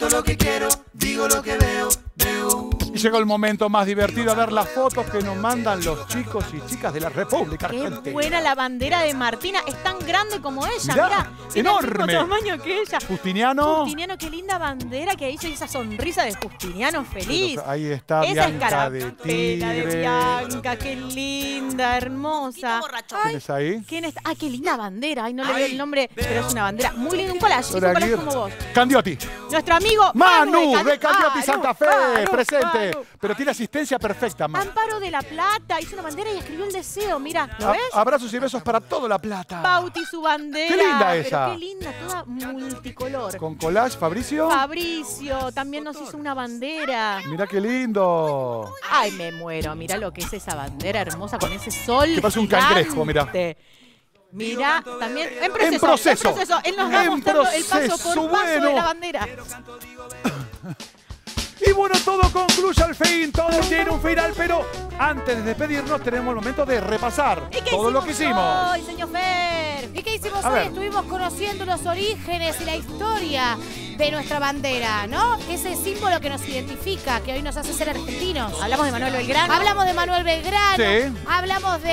Siento lo que quiero, digo lo que veo, veo. Y llegó el momento más divertido a ver las fotos que nos mandan los chicos y chicas de la República Qué Argentina. buena la bandera de Martina. Es tan grande como ella, Mirá, mirá. Tiene el enorme. mismo tamaño que ella. Justiniano. Justiniano, qué linda bandera que hizo esa sonrisa de Justiniano feliz. Ahí está Esa es Bianca de carapela de Tigre. Bianca, qué linda, hermosa. ¿Quién es ahí? ¿quién está? Ay, qué linda bandera. Ay, no le veo el nombre, pero es una bandera muy linda. Un collage, es un collage como vos. Candiotti. Nuestro amigo Manu Can- de Candiotti Manu, Santa Fe, Manu, presente. Pero tiene asistencia perfecta, Manu. Amparo de la Plata hizo una bandera y escribió el deseo. Mira, ¿lo A- ves? abrazos y besos para toda la plata. Bauti su bandera. Qué linda Pero esa. Qué linda, toda multicolor. Con collage, Fabricio. Fabricio también nos hizo una bandera. Mirá qué lindo. Ay, me muero. Mira lo que es esa bandera hermosa con ese sol. Que parece un cangrejo, gigante. Mira, también en proceso. En proceso. Él nos va En mostrando el paso proceso, por paso de la bandera. Y bueno, todo concluye al fin, todo tiene un final, pero antes de despedirnos tenemos el momento de repasar ¿Y qué todo lo que hicimos. hoy, señor Fer? ¿Y qué hicimos A hoy? ver. Estuvimos conociendo los orígenes y la historia de nuestra bandera, ¿no? Ese símbolo que nos identifica, que hoy nos hace ser argentinos. Hablamos de Manuel Belgrano. Hablamos de Manuel Belgrano, Sí. hablamos de,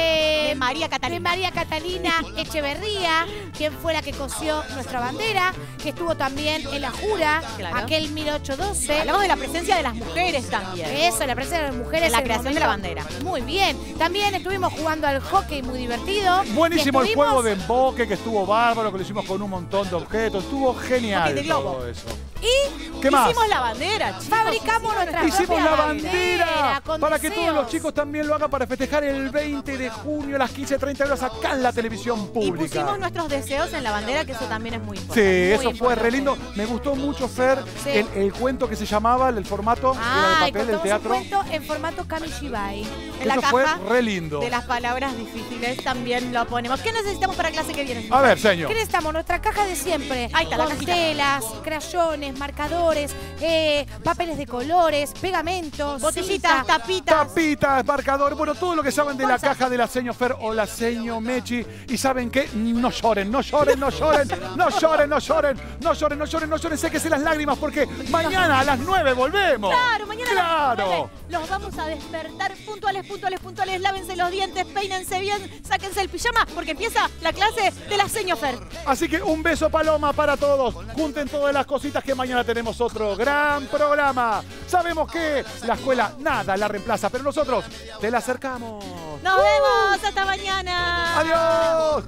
De María de Catalina. María Catalina Echeverría, quien fue la que cosió nuestra bandera, que estuvo también en la jura, Claro. aquel 1812. Hablamos de la presencia de las mujeres también. Eso, la presencia de las mujeres. En la creación de la bandera. Muy bien. También estuvimos jugando al hockey muy divertido. Buenísimo el juego de emboque, que estuvo bárbaro, que lo hicimos con un montón de objetos. Estuvo genial Hockey de globo. Eso. Y ¿Qué más? Hicimos la bandera, chicos. Fabricamos nuestra Hicimos propia la bandera con para que todos los chicos también lo hagan para festejar el 20 de junio a las 15.30 horas acá en la televisión Y pública. pusimos nuestros deseos en la bandera, que eso también es muy importante. Sí, Muy eso fue importante. re lindo. Me gustó mucho, Fer, Sí. el, el cuento que se llamaba, el formato Ah, y de papel, el teatro. un cuento en formato Kamishibai. En la Eso fue caja re lindo. de las palabras difíciles también lo ponemos. ¿Qué necesitamos para clase que viene? A ver, señor. ¿Qué necesitamos? Nuestra caja de siempre. Ahí está, la con cajita. telas, crayones, marcadores, eh, papeles de colores, pegamentos, Botellitas, cinta. Tapitas. Tapitas, marcador. Bueno, todo lo que saben de la caja de la seño Fer o la seño Mechi. Y saben que no lloren, no lloren, no lloren, no lloren, no lloren, no lloren, no lloren, no lloren. Séquese las lágrimas porque mañana a las 9 volvemos. Claro, mañana. Claro. Los vamos a despertar puntuales, puntuales, puntuales. Lávense los dientes, peínense bien, sáquense el pijama porque empieza la clase de la seño Fer. Así que un beso, Paloma, para todos. Junten todas las cositas que mañana tenemos otro gran programa. Sabemos que la escuela nada la reemplaza, pero nosotros te la acercamos. Nos vemos, hasta mañana. Adiós.